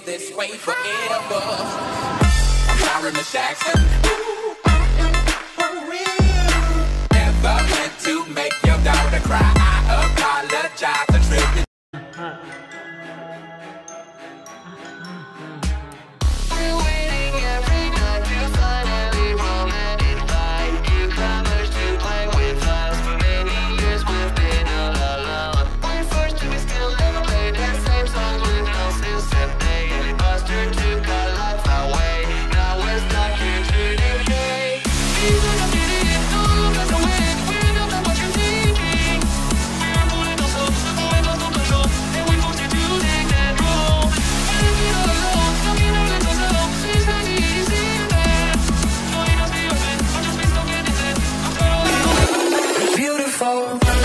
this way forever. I'm Miss Jackson. Ooh, I am for real. Never meant to make your daughter cry. phone.